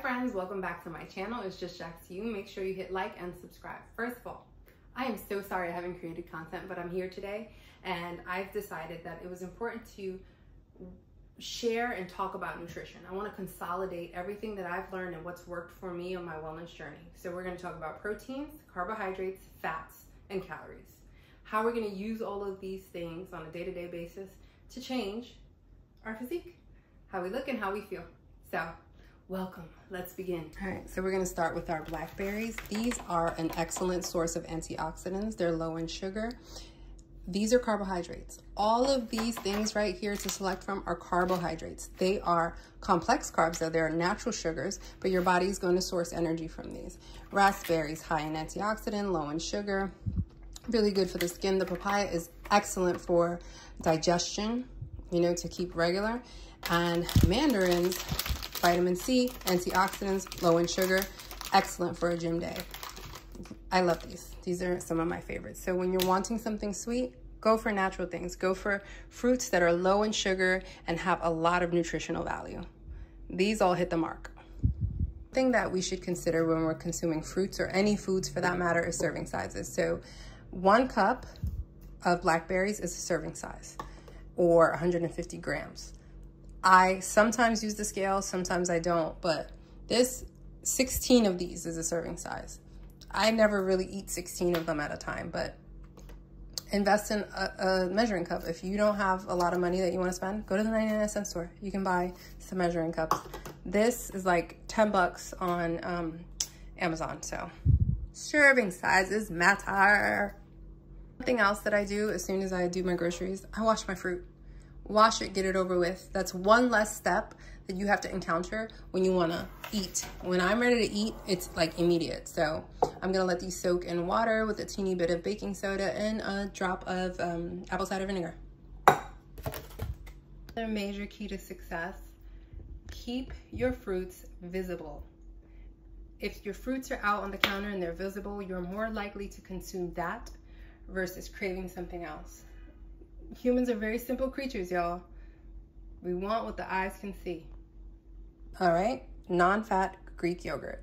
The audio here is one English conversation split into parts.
friends, welcome back to my channel. It's just Jax to you. Make sure you hit like and subscribe. First of all, I am so sorry I haven't created content, but I'm here today and I've decided that it was important to share and talk about nutrition. I want to consolidate everything that I've learned and what's worked for me on my wellness journey. So we're going to talk about proteins, carbohydrates, fats, and calories. How we're going to use all of these things on a day-to-day basis to change our physique, how we look and how we feel. So welcome, let's begin. All right, so we're gonna start with our blackberries. These are an excellent source of antioxidants. They're low in sugar. These are carbohydrates. All of these things right here to select from are carbohydrates. They are complex carbs, though they're natural sugars, but your body is going to source energy from these. Raspberries, high in antioxidant, low in sugar, really good for the skin. The papaya is excellent for digestion, you know, to keep regular. And mandarins, vitamin C, antioxidants, low in sugar, excellent for a gym day. I love these. These are some of my favorites. So when you're wanting something sweet, go for natural things. Go for fruits that are low in sugar and have a lot of nutritional value. These all hit the mark. Thing that we should consider when we're consuming fruits or any foods for that matter is serving sizes. So one cup of blackberries is a serving size or 150 grams. I sometimes use the scale, sometimes I don't, but this 16 of these is a serving size. I never really eat 16 of them at a time, but invest in a, a, measuring cup. If you don't have a lot of money that you want to spend, go to the 99 cent store. You can buy some measuring cups. This is like 10 bucks on um, Amazon, so serving sizes matter. Something else that I do as soon as I do my groceries, I wash my fruit. Wash it, get it over with. That's one less step that you have to encounter when you wanna eat. When I'm ready to eat, it's like immediate. So I'm gonna let these soak in water with a teeny bit of baking soda and a drop of um, apple cider vinegar. The major key to success, keep your fruits visible. If your fruits are out on the counter and they're visible, you're more likely to consume that versus craving something else. Humans are very simple creatures, y'all. We want what the eyes can see. All right, non-fat Greek yogurt,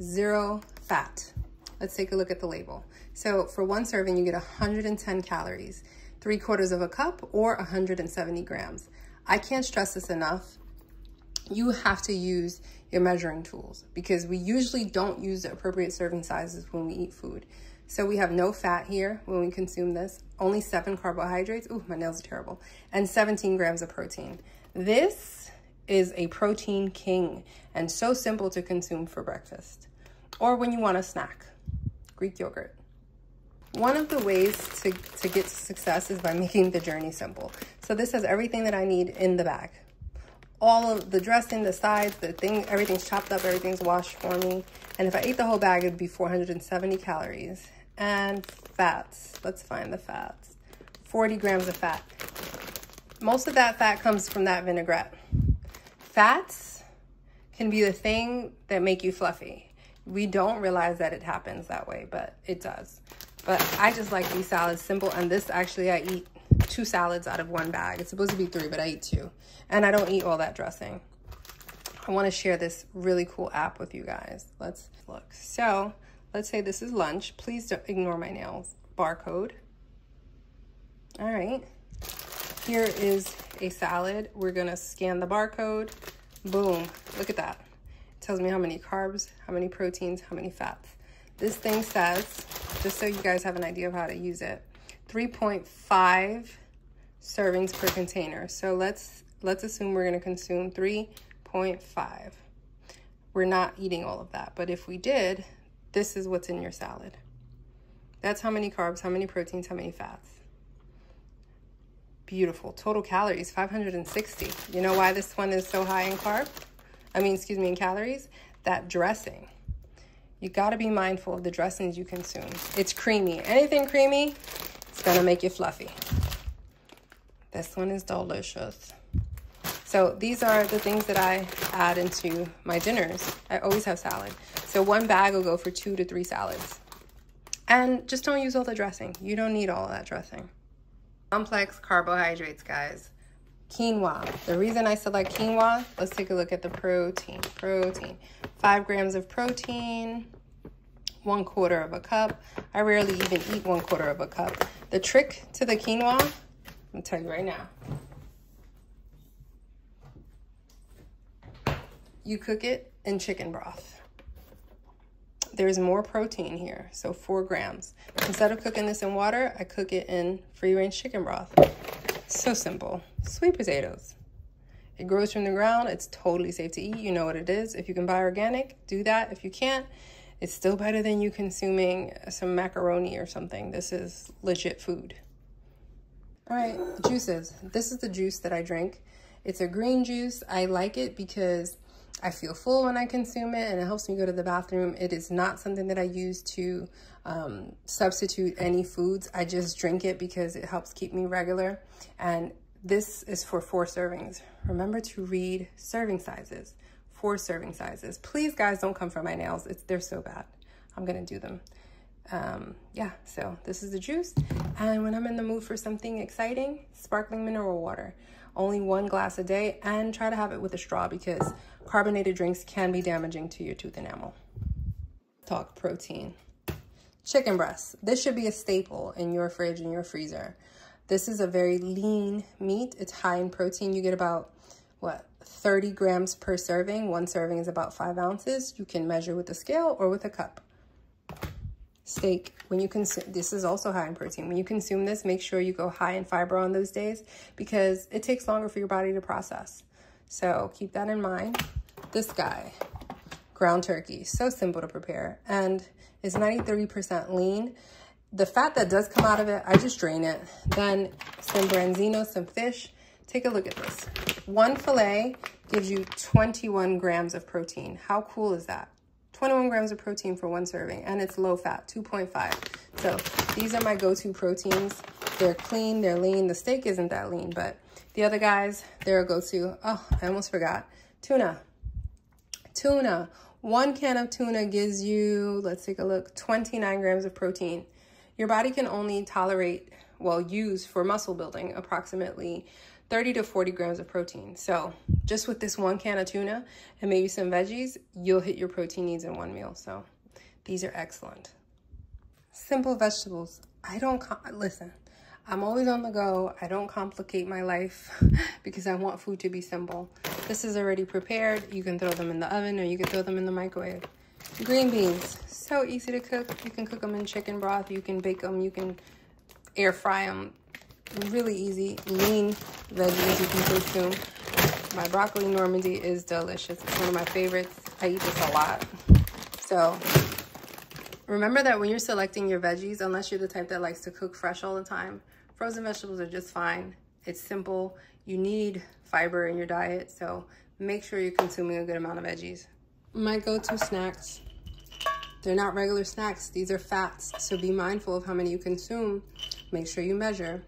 zero fat. Let's take a look at the label. So for one serving, you get 110 calories, three quarters of a cup or 170 grams. I can't stress this enough. You have to use your measuring tools because we usually don't use the appropriate serving sizes when we eat food. So we have no fat here when we consume this, only seven carbohydrates, ooh, my nails are terrible, and 17 grams of protein. This is a protein king and so simple to consume for breakfast or when you want a snack, Greek yogurt. One of the ways to, to get to success is by making the journey simple. So this has everything that I need in the bag. All of the dressing, the sides, the thing, everything's chopped up, everything's washed for me. And if I ate the whole bag, it'd be 470 calories and fats. Let's find the fats. 40 grams of fat. Most of that fat comes from that vinaigrette. Fats can be the thing that make you fluffy. We don't realize that it happens that way, but it does. But I just like these salads simple. And this actually, I eat two salads out of one bag. It's supposed to be three, but I eat two. And I don't eat all that dressing. I want to share this really cool app with you guys. Let's look. So Let's say this is lunch. Please don't ignore my nails. Barcode. All right. Here is a salad. We're going to scan the barcode. Boom. Look at that. It tells me how many carbs, how many proteins, how many fats. This thing says, just so you guys have an idea of how to use it, 3.5 servings per container. So let's let's assume we're going to consume 3.5. We're not eating all of that, but if we did, this is what's in your salad. That's how many carbs, how many proteins, how many fats. Beautiful. Total calories, 560. You know why this one is so high in carb? I mean, excuse me, in calories? That dressing. You got to be mindful of the dressings you consume. It's creamy. Anything creamy, it's to make you fluffy. This one is delicious. So these are the things that I add into my dinners. I always have salad. So one bag will go for two to three salads. And just don't use all the dressing. You don't need all of that dressing. Complex carbohydrates, guys. Quinoa. The reason I select quinoa, let's take a look at the protein. Protein. Five grams of protein, one quarter of a cup. I rarely even eat one quarter of a cup. The trick to the quinoa, I'm tell you right now. You cook it in chicken broth. There's more protein here, so four grams. Instead of cooking this in water, I cook it in free range chicken broth. So simple. Sweet potatoes. It grows from the ground. It's totally safe to eat. You know what it is. If you can buy organic, do that. If you can't, it's still better than you consuming some macaroni or something. This is legit food. All right, juices. This is the juice that I drink. It's a green juice. I like it because I feel full when I consume it and it helps me go to the bathroom. It is not something that I use to um, substitute any foods. I just drink it because it helps keep me regular. And this is for four servings. Remember to read serving sizes, four serving sizes. Please, guys, don't come for my nails. It's They're so bad. I'm to do them. Um, yeah, so this is the juice. And when I'm in the mood for something exciting, sparkling mineral water. Only one glass a day and try to have it with a straw because carbonated drinks can be damaging to your tooth enamel. Talk protein. Chicken breast. This should be a staple in your fridge and your freezer. This is a very lean meat. It's high in protein. You get about, what, 30 grams per serving. One serving is about five ounces. You can measure with a scale or with a cup. Steak, when you consume, this is also high in protein. When you consume this, make sure you go high in fiber on those days because it takes longer for your body to process. So keep that in mind. This guy, ground turkey, so simple to prepare and is 93% lean. The fat that does come out of it, I just drain it. Then some branzino, some fish. Take a look at this. One filet gives you 21 grams of protein. How cool is that? 21 grams of protein for one serving, and it's low fat, 2.5. So these are my go-to proteins. They're clean, they're lean. The steak isn't that lean, but the other guys, they're a go-to. Oh, I almost forgot. Tuna. Tuna. One can of tuna gives you, let's take a look, 29 grams of protein. Your body can only tolerate, well, use for muscle building approximately 30 to 40 grams of protein. So just with this one can of tuna and maybe some veggies, you'll hit your protein needs in one meal. So these are excellent. Simple vegetables. I don't, listen, I'm always on the go. I don't complicate my life because I want food to be simple. This is already prepared. You can throw them in the oven or you can throw them in the microwave. Green beans, so easy to cook. You can cook them in chicken broth. You can bake them. You can air fry them. Really easy, lean veggies you can consume. My broccoli Normandy is delicious. It's one of my favorites. I eat this a lot. So remember that when you're selecting your veggies, unless you're the type that likes to cook fresh all the time, Frozen vegetables are just fine. It's simple. You need fiber in your diet, so make sure you're consuming a good amount of veggies. My go-to snacks, they're not regular snacks. These are fats, so be mindful of how many you consume. Make sure you measure.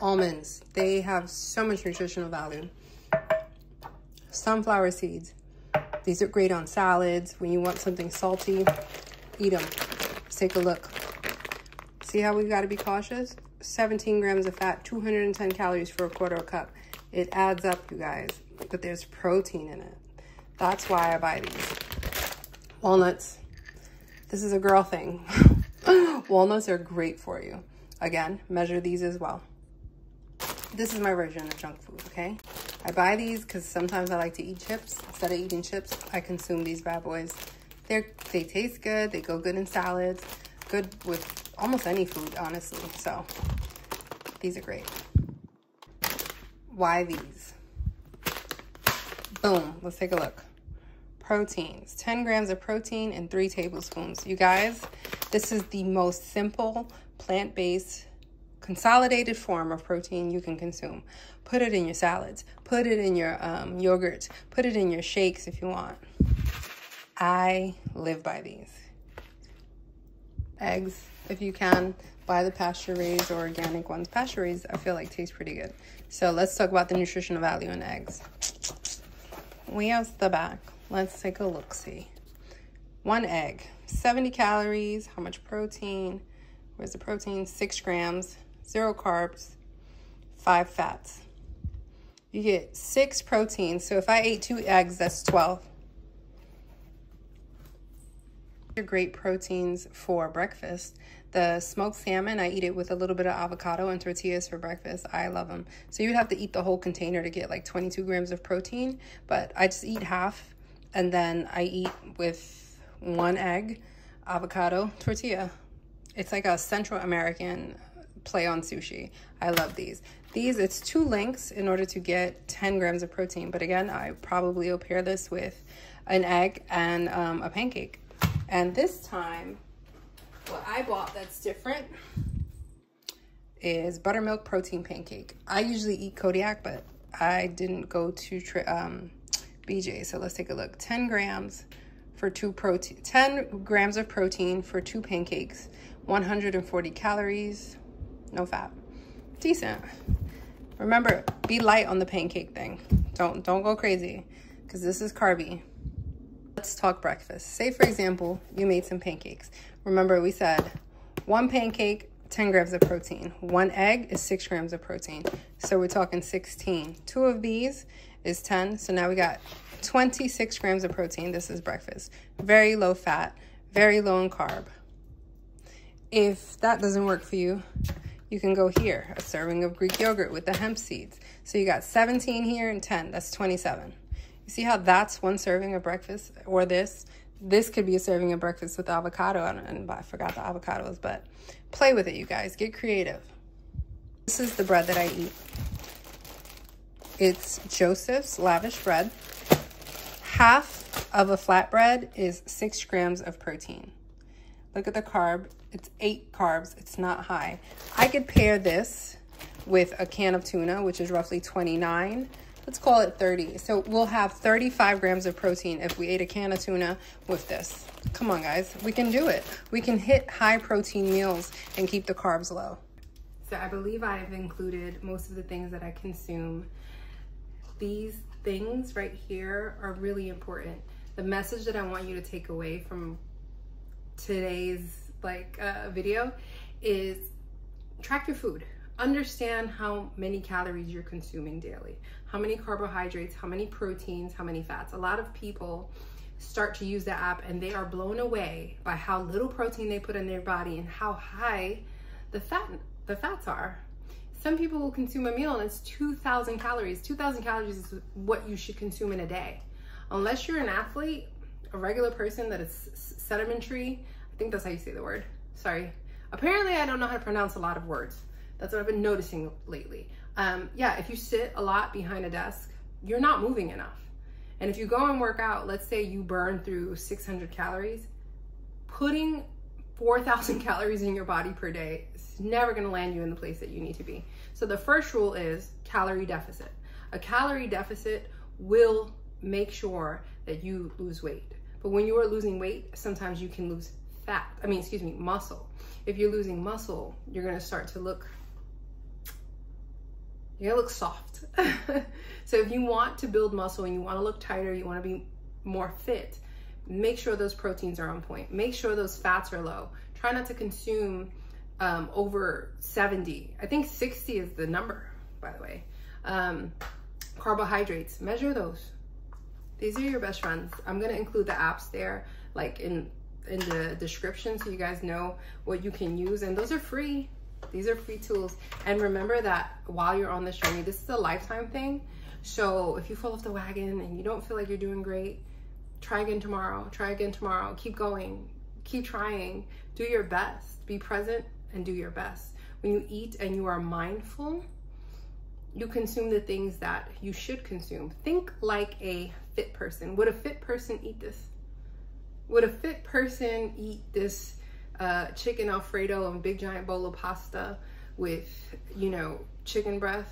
Almonds, they have so much nutritional value. Sunflower seeds, these are great on salads. When you want something salty, eat them. Let's take a look. See how we've got to be cautious? 17 grams of fat, 210 calories for a quarter of a cup. It adds up, you guys, but there's protein in it. That's why I buy these. Walnuts. This is a girl thing. Walnuts are great for you. Again, measure these as well. This is my version of junk food, okay? I buy these because sometimes I like to eat chips. Instead of eating chips, I consume these bad boys. They're, they taste good. They go good in salads. Good with almost any food, honestly. So these are great. Why these? Boom, let's take a look. Proteins, 10 grams of protein and three tablespoons. You guys, this is the most simple plant-based consolidated form of protein you can consume. Put it in your salads, put it in your um, yogurts, put it in your shakes if you want. I live by these. Eggs, if you can, buy the pasture raised or organic ones. Pasture raised, I feel like tastes pretty good. So let's talk about the nutritional value in eggs. We have the back. Let's take a look-see. One egg, 70 calories. How much protein? Where's the protein? Six grams, zero carbs, five fats. You get six proteins. So if I ate two eggs, that's 12. Great proteins for breakfast. The smoked salmon, I eat it with a little bit of avocado and tortillas for breakfast. I love them. So you'd have to eat the whole container to get like 22 grams of protein, but I just eat half and then I eat with one egg, avocado, tortilla. It's like a Central American play on sushi. I love these. These, it's two links in order to get 10 grams of protein. But again, I probably will pair this with an egg and um, a pancake. And this time, what I bought that's different is buttermilk protein pancake. I usually eat Kodiak, but I didn't go to um, BJ. So let's take a look. 10 grams for two protein, 10 grams of protein for two pancakes, 140 calories, no fat. Decent. Remember, be light on the pancake thing. Don't, don't go crazy because this is carby. Let's talk breakfast. Say, for example, you made some pancakes. Remember, we said one pancake, 10 grams of protein. One egg is 6 grams of protein. So we're talking 16. Two of these is 10. So now we got 26 grams of protein. This is breakfast. Very low fat, very low in carb. If that doesn't work for you, you can go here, a serving of Greek yogurt with the hemp seeds. So you got 17 here and 10, that's 27. You see how that's one serving of breakfast or this? This could be a serving of breakfast with avocado, and I forgot the avocados, but play with it, you guys. Get creative. This is the bread that I eat. It's Joseph's Lavash Bread. Half of a flatbread is six grams of protein. Look at the carb. It's eight carbs. It's not high. I could pair this with a can of tuna, which is roughly 29. Let's call it 30. So we'll have 35 grams of protein if we ate a can of tuna with this. Come on, guys. We can do it. We can hit high protein meals and keep the carbs low. So I believe I've included most of the things that I consume. These things right here are really important. The message that I want you to take away from today's like uh, video is track your food. Understand how many calories you're consuming daily, how many carbohydrates, how many proteins, how many fats. A lot of people start to use the app and they are blown away by how little protein they put in their body and how high the fat the fats are. Some people will consume a meal and it's 2,000 calories. 2,000 calories is what you should consume in a day. Unless you're an athlete, a regular person that is sedimentary, I think that's how you say the word. Sorry. Apparently, I don't know how to pronounce a lot of words. That's what I've been noticing lately. Um, yeah, if you sit a lot behind a desk, you're not moving enough. And if you go and work out, let's say you burn through 600 calories, putting 4,000 calories in your body per day is never going to land you in the place that you need to be. So the first rule is calorie deficit. A calorie deficit will make sure that you lose weight. But when you are losing weight, sometimes you can lose fat, I mean, excuse me, muscle. If you're losing muscle, you're gonna start to look, you're gonna look soft. so if you want to build muscle and you wanna look tighter, you wanna be more fit, make sure those proteins are on point. Make sure those fats are low. Try not to consume um, over 70. I think 60 is the number, by the way. Um, carbohydrates, measure those. These are your best friends. I'm gonna include the apps there, like in in the description so you guys know what you can use and those are free. These are free tools. And remember that while you're on this journey this is a lifetime thing. So if you fall off the wagon and you don't feel like you're doing great try again tomorrow. Try again tomorrow. Keep going. Keep trying. Do your best. Be present and do your best. When you eat and you are mindful you consume the things that you should consume think like a fit person would a fit person eat this would a fit person eat this uh, chicken alfredo and big giant bowl of pasta with, you know, chicken breast?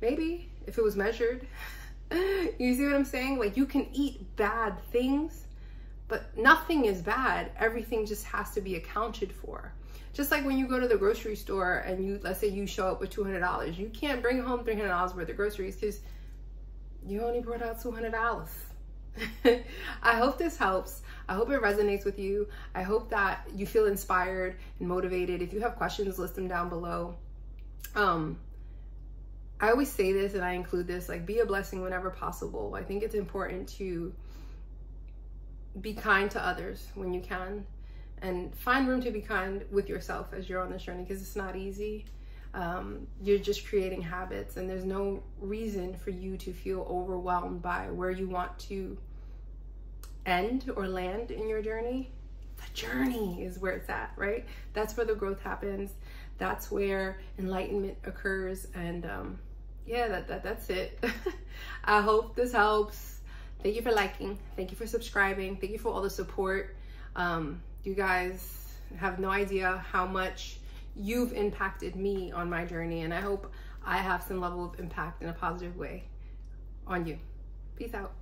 Maybe if it was measured. you see what I'm saying? Like you can eat bad things, but nothing is bad. Everything just has to be accounted for. Just like when you go to the grocery store and you, let's say you show up with $200, you can't bring home $300 worth of groceries because you only brought out $200. I hope this helps. I hope it resonates with you. I hope that you feel inspired and motivated. If you have questions, list them down below. Um, I always say this and I include this like be a blessing whenever possible. I think it's important to be kind to others when you can and find room to be kind with yourself as you're on this journey because it's not easy. Um, you're just creating habits and there's no reason for you to feel overwhelmed by where you want to end or land in your journey. The journey is where it's at, right? That's where the growth happens. That's where enlightenment occurs. And um, yeah, that, that that's it. I hope this helps. Thank you for liking. Thank you for subscribing. Thank you for all the support. Um, you guys have no idea how much you've impacted me on my journey, and I hope I have some level of impact in a positive way on you. Peace out.